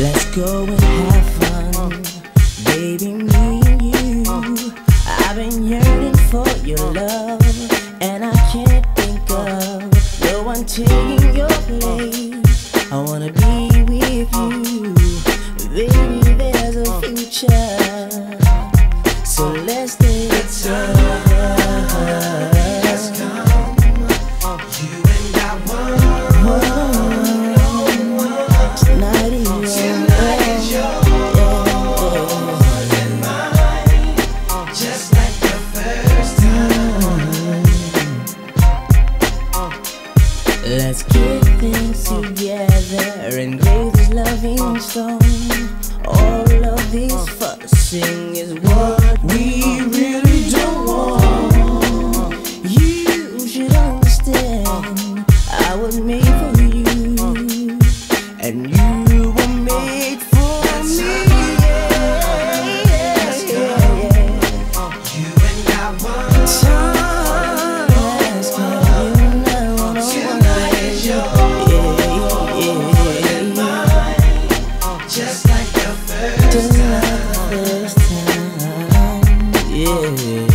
Let's I wanna be with you, baby. There's a future, together and grave this loving stone. All of this fussing is what we really don't want. You should understand I was made for you, and you the first time, yeah.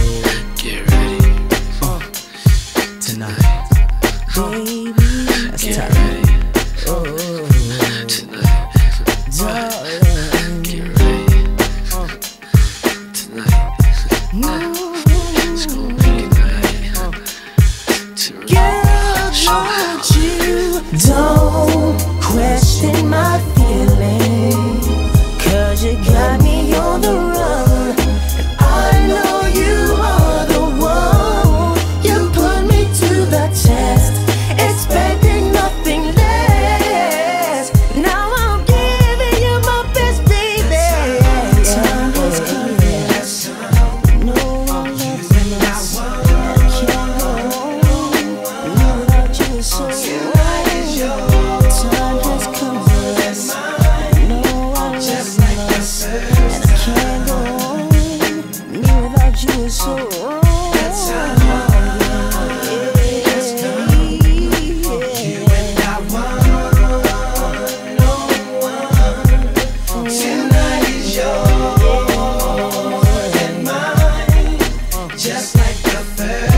Without you, so Time has come No one And I can't go on Me without you is so wrong is yours and mine, just like the first